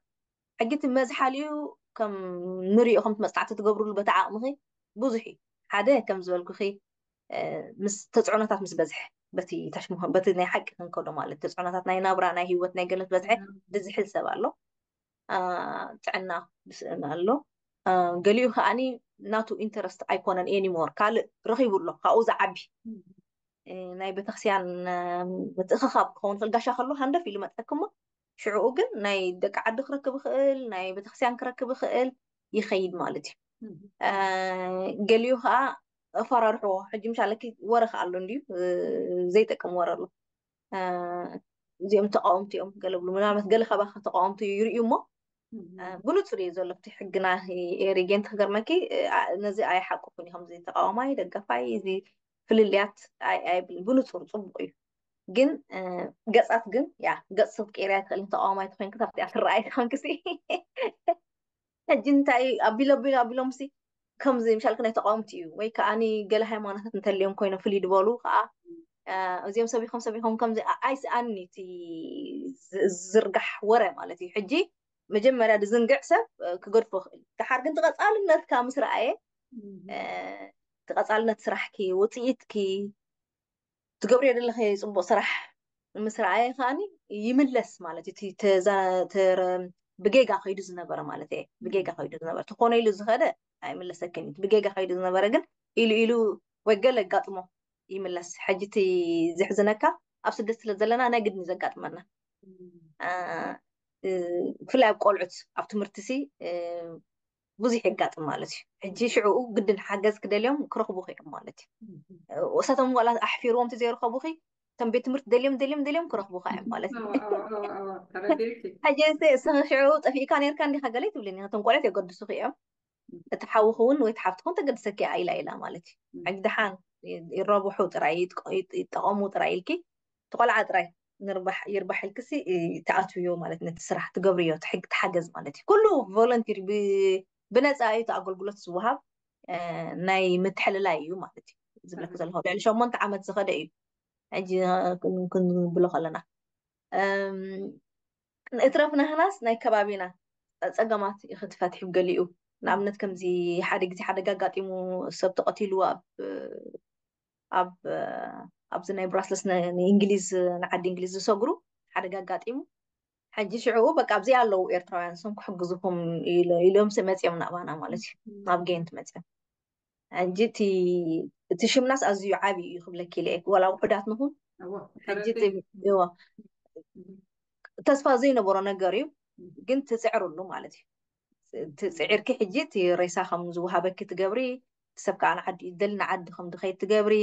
حجتي مزح عليو كم نري أخم تمستعت تقبرو البتاع مخي بوزحي حدا كم زوالكو خي آه، مس تتعونتات مس بزح بتي تشمه بتي ناي حق كن كل ما قالت تتعونتات ناي نابرة ناي هيوت ناي قلت بزح نعم. بزح السب قالو بس قالو آه قاليو خاني ናቱ ኢንተረስት ኣይኮነን ኤኒሞር ካልእ ረኪቡሎ ካብኡ ዝዓቢ ናይ ቤተክርስትያን ምትእኽኻብ ክኸውን ይኽእል ጋሻ ከሎ ሃንደፍ ኢሉ መፅአክ እሞ ሽዑኡ ግን ናይ ደቂ ዓዲ ክረክብ ይኽእል ናይ ቤተክርስትያን ክረክብ ይኽእል ይኸይድ ማለት እዩ ገሊኡ ከዓ ኣፈራርሕዎ ሕጂ ምሻለኪ ወረ ከዓ ኣሎ እንድዩ ዘይጠቅም ወረ ኣሎ እዚኦም ተቃወምቲ እዮም ገለ ብሉ ምናልባት ገለ ከባቢ ተቃወምቲ ይርእዩ እሞ بلوت آه، فريز ولا بتي حقنا هي ريجين تخجر ماكي آه، نزي أي حق كوني هم زي تقاو آه، ماي دقة فاي زي في اللي يات أي أي بلوت فريز صبوي جن جس أت جن يا جس أت كيري تخلين تقاو ماي تخلين كتبتي أخر رأي خان كسي جن تاي أبي لا أبي لا أبي لمسي كم زي مش هالكنا تقاو متي وين كأني جل هاي ما نحن تليهم كوينا في اللي دبلو خا أزيم سبيهم سبيهم كم زي أيس أني تي زرقح ورا مالتي حجي مجمرة دزن قعسة كقرب كحر كنت غصال الناس كامس رأيه تغصال الناس صرحكي وطيتك تقبري على الله يصب صرح المس رأيه خاني يملس مالتي تي تزا تر بجيجا خيد زنا برا مالتي بجيجا خيد زنا برا تكون إلو زخدة أي من لسكني بجيجا خيد زنا برا جن إلو إلو وقلة قاتمه يملس حاجتي زحزنك أبسط دست لزلنا أنا قد نزقات منه ብፍላይ ኣብ ቆልዑት ኣብ ትምህርቲ ሲ ብዙሕ የጋጥም ማለት እዩ ሕጂ ሽዑኡ ግድን ሓገዝ ክደልዮም ክረኽቡ ኽእዮም ማለት እዩ እሳቶም ዋላ ኣሕፊርዎም ዘይረኸቡ ኺ እቶም ቤት ትምህርቲ ደልዮም ደልዮም ደልዮም ክረኽቡ ኸ እዮም ማለት እዩ ሕጂ ሽዑኡ ጠፊእካ ነርካ እንዲኻ ገለ ትብልኒ እቶም ቆልዑት የገድሱ ኽእዮም እቲ ሓዊኹ እውን ወይ ተሓፍትኹን ተገድሰኪያ ኢላ ኢላ ማለት እዩ ሕጂ ድሓን ይረብሑ ጥራይ ይጠቐሙ ጥራይ ኢልኪ እቲ ቆልዓ ጥራይ نربح يربح الكسي إيه، تعطوا يوم مالتنا تسرح تقبري وتحق تحجز مالتي كله فولنتير ب بنات أي تأقول قلت سوهاب آه، ناي متحل لا يوم مالتي زبلك زلها يعني شو ما أنت عم تزخد أي عندي ممكن بلغ لنا اترفنا هناس ناي كبابينا أتجمعت يخد فتح بقليه نعم نتكم زي حرق زي حرق قاتي مو سبت قتيل واب أب, أب ኣብዚ ናይ ብራስለስ ንእንግሊዝ ንዓዲ እንግሊዝ ዝሰግሩ ሓደጋ ኣጋጢሙ ሕጂ ሽዑቡ በቃ ኣብዚ ኣለው ኤርትራውያን ሶም ክሕግዝኩም ኢሎም መፅኦም ናባና ማለት እዩ ናብ ገይንቲ መፅኦም ሕጂ እቲ ሽምናስ ኣዝዩ ዓብዪ እዩ ክብለኪ ልአ ዋላ ውሑዳት ንኹን ተስፋ ዘይነበሮ ነገር እዩ ግን ትፅዕርሉ ማለት እዩ ትፅዕርኪ ሕጂ እቲ ሬሳ ከም ዝወሃበኪ ትገብሪ ሰብ ከዓ ንዓዲ ደልና ዓዲ ከም ድኸይድ ትገብሪ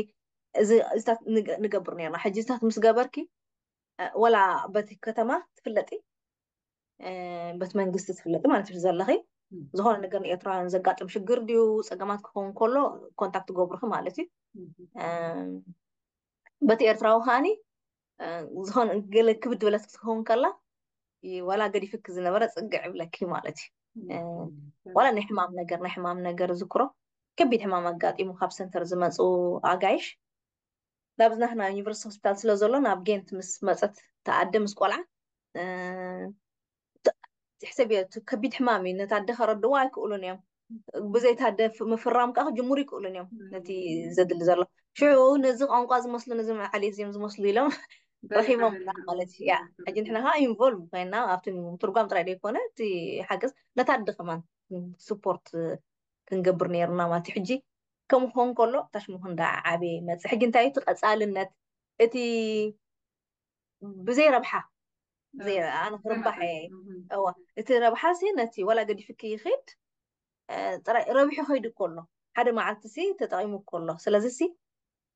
እዚታት ንገብር ነርና ሕጂ እዚታት ምስ ገበርኪ ወላ በቲ ከተማ ትፍለጢ በቲ መንግስቲ ትፍለጢ ማለት እዩ ዘለኺ ዝኾነ ነገር ንኤርትራውያን ዘጋጥም ሽግር ድዩ ፀገማት ክኸውን ከሎ ኮንታክት ገብርኪ ማለት እዩ በቲ ኤርትራዊ ከዓኒ ዝኾነ ገለ ክብድ በለት ክትኸውን ከላ ወላ ገዲፍክ ዝነበረ ፅግዕ ይብለኪ ማለት እዩ ዋላ ናይ ሕማም ነገር ናይ ሕማም ነገር ዝክሮ ከቢድ ሕማም ኣጋጢሙ ካብ ሰንተር ዝመፁ ኣጋይሽ ናብ ዩኒቨርስቲ ሆስፒታል ስለ ዘሎ ናብ ጌንት ምስ መፀት ተኣደ ምስ ቆልዓ ሕሰብ እየ ከቢድ ሕማም እዩ ነቲ ኣደ ከረድዎ ኣይክእሉን እዮም ብዘይታደ ምፍራም ከዓ ክጅሙር ይክእሉን እዮም ነቲ ዘድሊ ዘሎ ሽዑ ነዚ ቋንቋ ዝመስሉ ነዚ መዓልት እዮም ዝመስሉ ኢሎም ረኪቦም ማለት እዩ ሕጂ ንሕና ከዓ ኢንቨልቭ ኮይና ኣብቲ ትርጓም ጥራይ ደይኮነ እቲ ሓገዝ ነታ ኣደ ከማን ስፖርት ክንገብር ነርና ማለት እዩ ሕጂ كم هون كله تاش مهندا عبي ما تسحق انت اي تلقى تسال النت اتي بزي ربحة زي انا ربحة او اتي ربحة سينتي ولا قد فكي خيد ترى ربحة خيد كله هذا ما عدت سي تطعيمه كله سلازي سي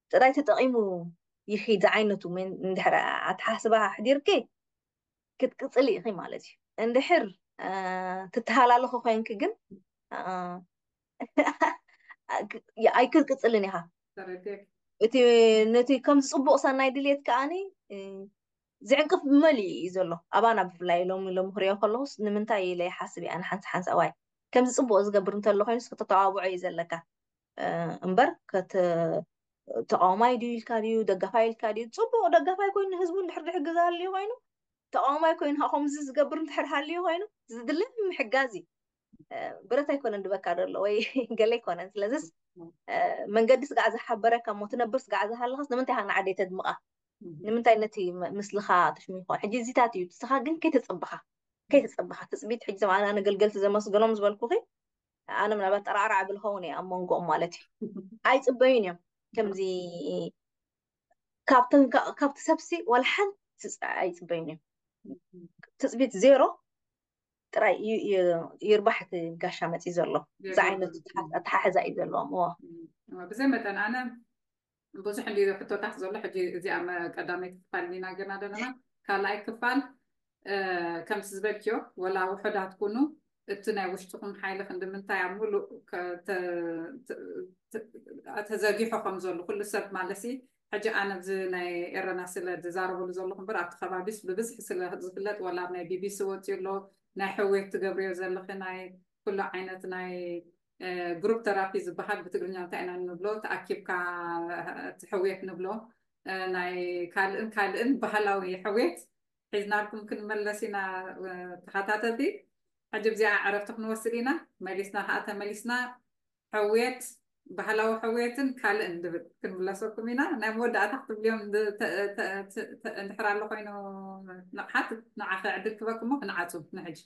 ترى تطعيمه يخيد عينته من ندحر اتحاسبها حدير كي كتقصلي اخي مالتي ندحر أه... تتهالا لخو خينك جن ኣይክትቅፅልን ኢኻ እቲ ነቲ ከምዚ ፅቡቅ ሰናይ ድሌት ከዓኒ ዝዕንቅፍ ብመሊኡ እዩ ዘሎ ኣባና ብፍላይ ሎም ኢሎም ክሪኦ ከለኩስ ንምንታይ ኢለ ይሓስብ እያ ንሓንቲ ሓንሳ ኣዋይ ከምዚ ፅቡቅ ዝገብር እንተሎ ኮይኑስ ክተተዋውዖ እዩ ዘለካ እምበር ተቃውማይ ድዩ ኢልካ ድዩ ደጋፋይ ኢልካ ድዩ ፅቡቅ ደጋፋይ ኮይኑ ህዝቡ እንድሕር ዝሕግዝ ሃልዩ ኮይኑ ተቃውማይ ኮይኑ ከምዚ ዝገብር ንድሕር ሃልዩ ኮይኑ ዝድልን ምሕጋዝ እዩ ብረታ ኣይኮነን ድበካ ደሎ ወይ ገለ ኣይኮነን ስለዚስ መንገዲስ ጋዕ ዝሓበረካ ሞ ትነብርስ ጋዕ ዝሃለኻስ ንምንታይ ሃ ንዓደ ተድምቃ ንምንታይ ነቲ ምስልኻ ትሽሚ ይኮን ሕጂ እዚታት እዩ ንስኻ ግን ከይተፀብኻ ከይተፀብኻ ትፅቢት ሕጂ ዞም ኣነ ኣገልገልቲ ዘመስገኖም ዝበልኩ ኺ ኣነ ምናልባት ጠራዕራዕ ብልኸውን እየ ኣብ መንጎኦም ማለት እዩ ኣይፅበዩን እዮም ከምዚ ካብቲ ሰብሲ ወላ ሓንቲ ኣይፅበዩን እዮም ትፅቢት ዜሮ ጥራይ ይርባሕቲ ጋሻ መፂ ዘሎ እዛ ዓይነት ኣተሓሕዛ እዩ ዘለዎም ዎ ብዘይ መጠን ኣነ ብዙሕ እንዲ ሕቶታት ዘሎ ሕጂ እዚኣ ቀዳመይ ክፋል ኒና ገና ደለና ካልኣይ ክፋል ከምቲ ዝበልክዮ ወላ ውሕዳት ኩኑ እቲ ናይ ውሽጡኹም ሓይሊ ክንዲምንታይ ኣብ ሙሉእ ተዘጊሖ ከም ዘሎ ኩሉ ሰብ ማለሲ ሕጂ ኣነ ብዚ ናይ ኤረና ስለ ዝዛረበሉ ዘለኹ እምበር ኣብቲ ከባቢስ ብብዝሒ ስለ ዝፍለጥ ወላ ኣብ ናይ ቢቢሲ ወፂ ኣሎ ناي حويت غابريل زلخ ناي كل عينات ناي جروب ثيرابي زبحال بتقرني عن تاعنا نبلو تأكيب كا تحويت نبلو ناي كال إن كال إن بحلاوي حويت حيث ناركم كن ملسينا تحتاتا دي عجب زي عرفتك نوصلينا ماليسنا حاتا ماليسنا حويت بحلاوة حويتن كال اندب كن بلا سوكو مينا انا مودا تخطب اليوم اندحر على خوينو نحات نعاخ عدل كباكم نعاتو نحج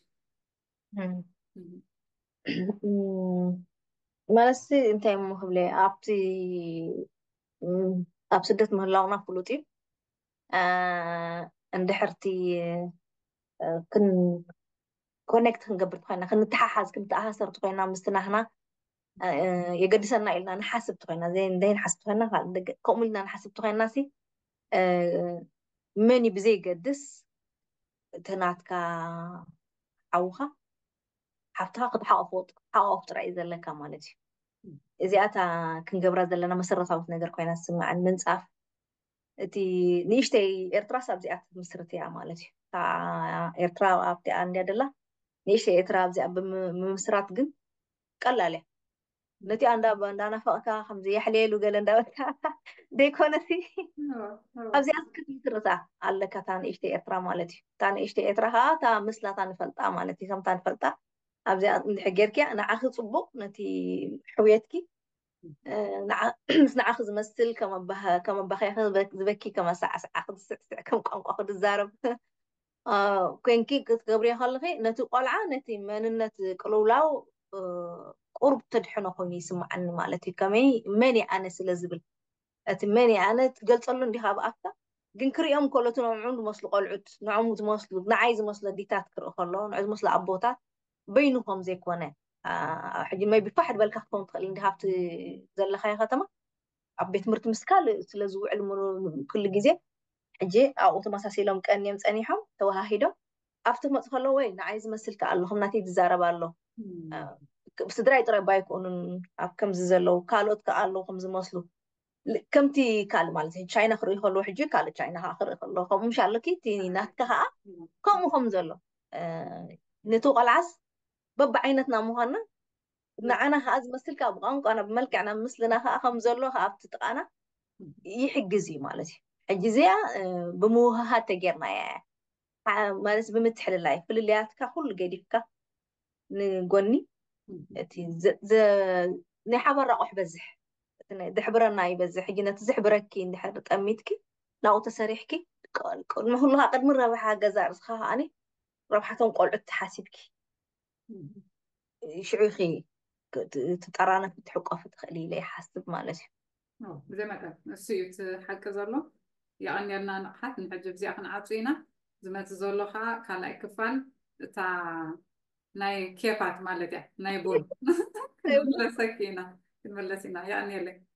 ما نسي انت يا مخبلي ابتي ابسدت مهلاونا فلوتي اندحرتي كن كونكت كنقبرت خوينا كنتحاز كنتحاز كنتحاز كنتحاز كنتحاز كنتحاز كنتحاز የገዲሰና ኢልና ንሓስብ ትኮይና እንደይ ንሓስብ ትኮይና ከምኡ ኢልና ንሓስብ ትኮይና ሲ መን ብዘይገድስ እተናትካ ዓውካ ሓፍትካ ክትሓቋፍ ጥራይ እዩ ዘለካ ማለት እዩ እዚኣታ ክንገብራ ዘለና መሰረታዊት ነገር ኮይና ስምዓን ምንፃፍ እቲ ንእሽተይ ኤርትራስ ኣብዚኣ ትምስርት እያ ማለት እዩ ኤርትራ ኣብቲኣ እንድያ ደላ ንእሽተይ ኤርትራ ኣብዚኣ ብምምስራት ግን ቀላል እያ ነቲ እንዳነፈቕካ ከምዚ የሕልየሉ ገለ እንዳበልካ ደይኮነሲ ኣብዚኣ ክትትርታ ኣለካ እታ ንእሽተ ኤርትራ ማለት እዩ እታ ንእሽተ ኤርትራ ከዓ እታ ምስላታ ንፈልጣ ማለት እዩ ከምታ ንፈልጣ ኣብዚኣ እንድሕር ጌርክያ ንዓኺ ፅቡቅ ነቲ ሕውየትኪ ምስ ንዓኺ ዝመስል ከም ኣባኺኺ ዝበኪ ከም ኣሳዓስዓ ክድስዕስዕ ከም ቋንቋ ክድዛረብ ኮንኪ ክትገብርዮ ከለኺ ነቲ ቆልዓ ነቲ መንነት ቅልውላው ቁርብ ተድሕኖ ኮይኑ ይስማዓኒ ማለት እዩ ከመይ መን ኣነ ስለ ዝብል እቲ መን ኣነ ትገልፀሉ እንዲካ ብኣፍካ ግን ክሪኦም ከሎት ንዕዑም ዝመስሉ ቆልዑት ንዕም ዝመስሉ ንዓይ ዝመስሉ ኣዲታት ክርኢ ከለዎ ንዑ ዝመስሉ ኣቦታት በይንኹም ዘይኮነ ኣብ ሕጂ መይ ብፋሕድ በልካ ክትከውን ትኽእል እንዲ ሃብቲ ዘለካዮ ከተማ ኣብ ቤት ትምህርቲ ምስ ካልእ ስለ ዝውዕል ኩሉ ግዜ ሕጂ ኣብኡ ተመሳሲሎም ቀንዮም ፀኒሖም ተወሃሂዶም ኣብቲ ክመፅእ ከሎ ወይ ንዓይ ዝመስል ከ ኣለኹም ናተይ ትዛረባ ኣሎ ስድራይ ጥራይ ባይኮኑን ኣብ ከምዚ ዘለው ካልኦት ከዓ ኣለው ከምዝመስሉ ከምቲ ካልእ ማለት እዩ ቻይና ክርኢ ከልዎ ሕጂ ካልእ ቻይና ከዓ ክርኢ ከሎ ከምኡ ምሻለኪ እቲ ናትካ ከዓ ከምኡ ከም ዘሎ ነቲ ቆልዓስ በቢ ዓይነትና ምኳንና ንዓና ከዓ ዝመስል ካብ ብቋንቋና ብመልክዕና ብምስልና ከዓ ከም ዘሎ ኣብቲ ጥቃና ይሕግዝ እዩ ማለት እዩ ሕጂ እዚኣ ብምውህሃድ ተጌርና እያ ማለት ብምትሕልላይ ፍልልያትካ ኩሉ ገዲፍካ ንጎኒ እቲ ናይ ሓባር ኣቑሑ በዝሕ ድሕብረ ናይ በዝሕ ሕጂ ነቲ ዝሕብረኪ እንድሕር ቀሚትኪ ናብኡ ተሰሪሕኪ ንሕሉካ ቅድሚ ረብሓ ገዛ ርስኻ ከዓኒ ረብሓቶም ቆልዑት ተሓሲብኪ ሽዑ ኺ ትጠራነፍ ትሕቀፍ ትኽእል ኢለ ይሓስብ ማለት እዩ ብዘመጠን ንሱ እዩ እቲ ሓቂ ዘሎ የቐኒርና ንቕሓት ንሕጂ ብዚኣ ክንዓፅ ኢና ዝመፅእ ዘሎ ከዓ ካልኣይ ክፋል እታ नहीं खेपात मला द्या बोल म्हणलं सकी ना म्हणलं सिना या